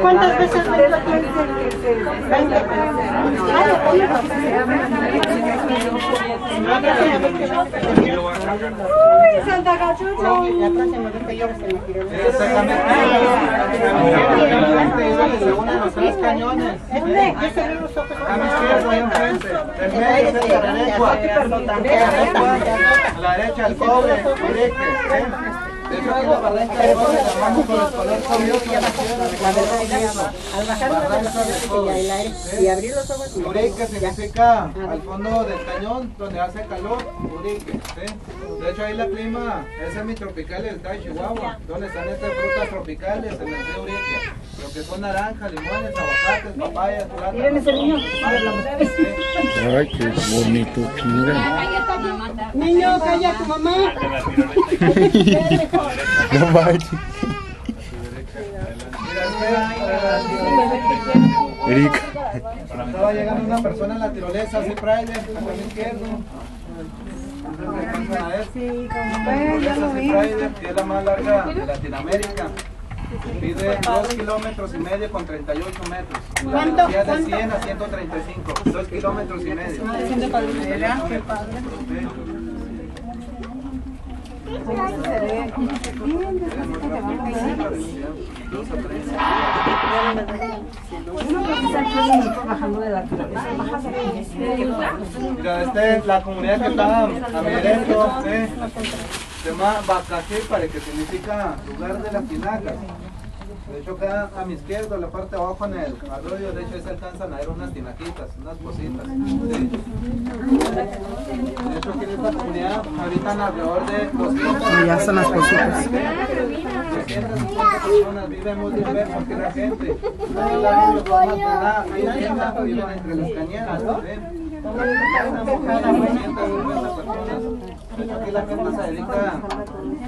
¿Cuántas veces me lo. Uy, Santa Cachucha. La próxima vez que se me tiró. Exactamente, los tres cañones. Este, yo cerré los ojos. A mi izquierda, ahí enfrente. El medio es la derecha el cobre, Urique. ¿eh? De hecho, aquí la de cobre color. Al bajar la el aire y abrir los ojos. y- Urique significa al fondo del cañón donde hace calor, Urique. ¿sí? De hecho, ahí la clima es semitropical del estado de Chihuahua, donde están estas frutas tropicales en el río Urique. Lo que son naranjas, limones, aguacates, papayas, plátanos. Miren ese niño. Ay, qué bonito, mira. Niño, calla a tu mamá. No manches. Erika. Estaba llegando una persona en la tirolesa, así Friday, a mi izquierdo. Alcanzan a ver. ya lo vi. Que es la más larga de Latinoamérica. Mide 2 kilómetros y medio con 38 metros. La ¿Cuánto? velocidad de ¿Cuánto? 100 a 135, 2 kilómetros y medio. Esta es la comunidad que está a mi derecho, ¿eh? se llama Bacasípare, que significa lugar de las tinacas. De hecho, acá a mi izquierda, la parte de abajo en el arroyo, de hecho, ahí se alcanzan a ver unas tinaquitas, unas cositas. ¿sí? De hecho, aquí en esta comunidad habitan alrededor de 200 Ya son las cositas. 250 personas viven muy diversos aquí la gente. Hay varios, más que nada, hay tiendas, viven entre las cañadas. ¿ven? Una mujer de 250 personas. Aquí la gente se dedica a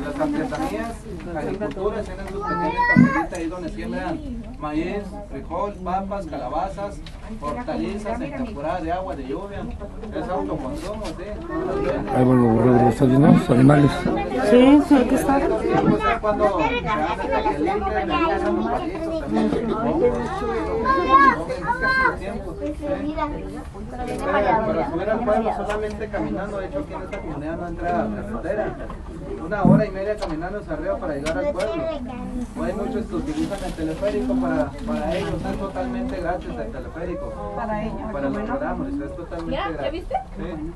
las artesanías, la agricultura, tienen sus pequeñas parcelitas ahí donde siembran maíz, frijol, papas, calabazas, hortalizas en temporada de agua, de lluvia. Es autoconsumo, ¿sí? Ahí van los animales. Sí, sí, aquí está. Es cuando se hace caliente, le empiezan los palitos también, tiempo. Para subir al pueblo solamente caminando, de hecho aquí en esta comunidad no entra carretera. Una hora y media caminando hacia arriba para llegar al pueblo. No hay muchos que utilizan el teleférico para, para ellos, es totalmente gratis el teleférico. Para ellos. Para los programas, es totalmente ¿Ya? ¿Ya gratis. viste? Sí.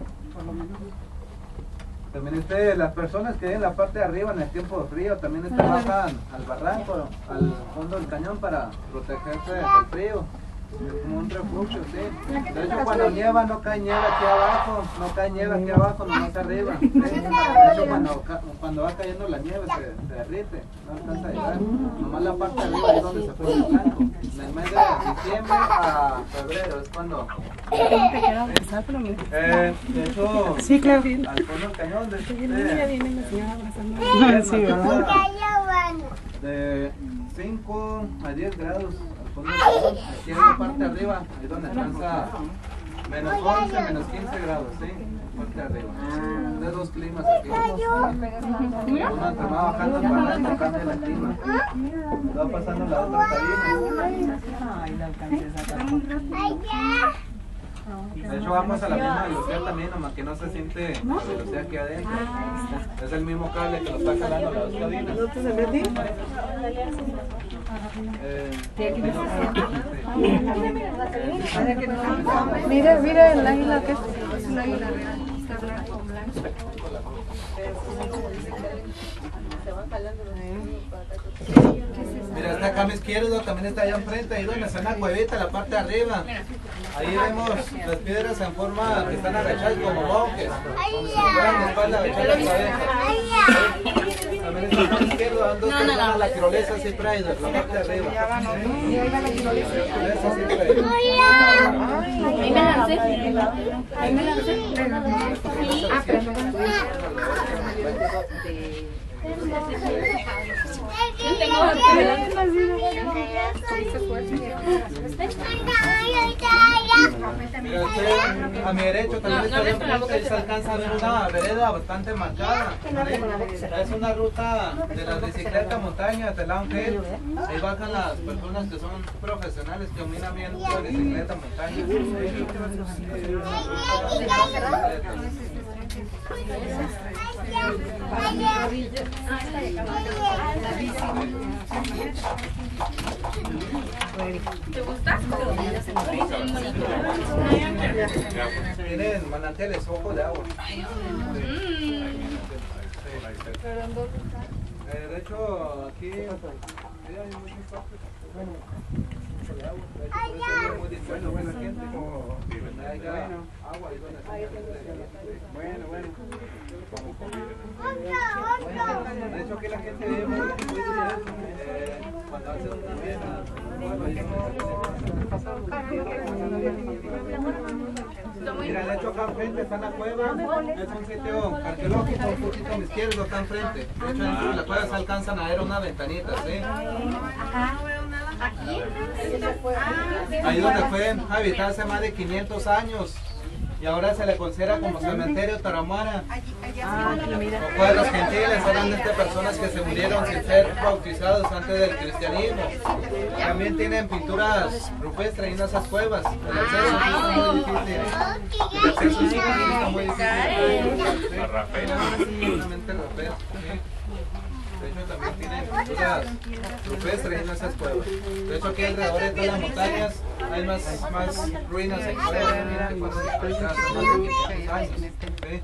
También este, las personas que en la parte de arriba en el tiempo de frío también este, bajan al barranco, al fondo del cañón para protegerse del frío. Es como un refugio, sí. De hecho, cuando nieva no cae nieve aquí abajo, no cae nieve aquí abajo, nomás arriba. ¿sí? De hecho, cuando, ca- cuando va cayendo la nieve se, se derrite, no alcanza a llegar. Nomás la parte de arriba es donde se pone el blanco. En el mes de diciembre a febrero es cuando... Eh, de hecho, Sí, claro. al fondo del cañón de, Sí, ¿verdad? de 5 a 10 grados al fondo del. Aquí en la parte de arriba es donde alcanza menos 11, menos 15 grados, ¿sí? Parte arriba. De dos climas aquí. Uno entre va bajando el barranco, cambia el clima. Va pasando la otra De hecho vamos a la misma velocidad también, nomás que no se siente la velocidad aquí adentro. Es el mismo cable que lo está jalando las dos cabinas. Mira, mira el águila que es un águila real. Está blanco, blanco. Mira, está acá a mi izquierda, también está allá enfrente, ahí donde está una cuevita, la parte de arriba. Ahí vemos las piedras en forma que están agachadas como monjes. Como si fueran de espalda agachadas la cabeza. También está acá a mi izquierda, dando dos personas, la tirolesa Sea Rider, la parte de arriba. La tirolesa Sea Rider. Ahí me lancé. Ahí me lancé. Ah, pero Yo tengo a mi derecho también se alcanza a ver una vereda bastante marcada. Es una ruta de la bicicleta montaña de Hill. Ahí bajan las personas que son profesionales que dominan bien la bicicleta montaña. ¿Te gusta? Tienen manantiales, ojo de agua. Eh, de hecho, aquí hay muchos parques. Bueno, de agua. De hecho, por eso haya agua y. Bueno, bueno. De hecho, aquí la gente vive muy. Eh, cuando hace bueno, ahí Mira, de hecho acá enfrente está la cueva, es un sitio arqueológico, un poquito a mi izquierda está enfrente. De hecho en la cueva se alcanzan a ver una ventanita, ¿sí? ¿Aquí? Ahí donde fue habitada hace más de 500 años y ahora se le considera como cementerio Taramara. Los pueblos gentiles eran de estas personas que se murieron sin ser bautizados antes del cristianismo. También tienen pinturas rupestres en esas cuevas. El acceso está muy difícil. El acceso está muy difícil. Solamente. De hecho también tienen pinturas rupestres en esas cuevas. De hecho aquí alrededor de todas las montañas hay más, más ruinas en cuevas también que fueron despertadas hace más de 500 años. ¿sí?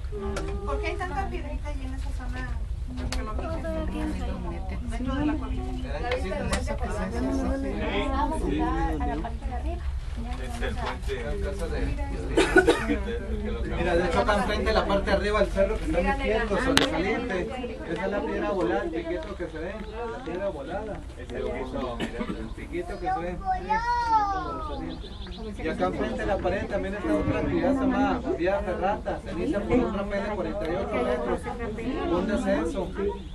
¿Por qué hay tanta piedrita ahí en esa zona? Dentro de la cuevita. Mira, de hecho acá enfrente, la parte de arriba del cerro que está mi izquierdo, sobresaliente, esa es la piedra volada, el piquito que se ve, la piedra volada. El piquito que se ve. Y acá enfrente de la pared también está otra actividad se llama Vía Ferrata, se inicia por un rapel de 48 metros, un descenso,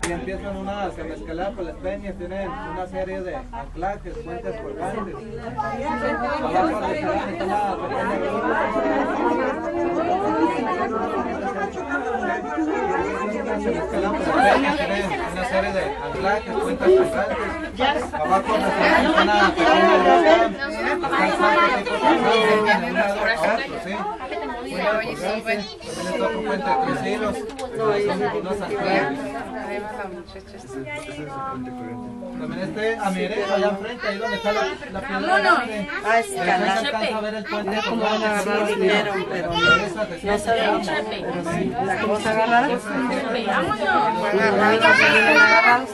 y empiezan una semescalar por las peñas, tienen una serie de anclajes, puentes colgantes. Abajo de esa está la pequeña se escalan por la peña, tienen una serie de anclajes, puentes colgantes. Abajo de una pequeña roca, están tipo de un lado a otro, ¿sí? Puente colgante, también de tres hilos, este a mi derecha, allá enfrente, ahí donde está la, la piedra grande. Ah, es Ahí se alcanza a ver el puente Como van a agarrar dinero, pero no sabemos. Pero. Vámonos. Agarrados, agarrados.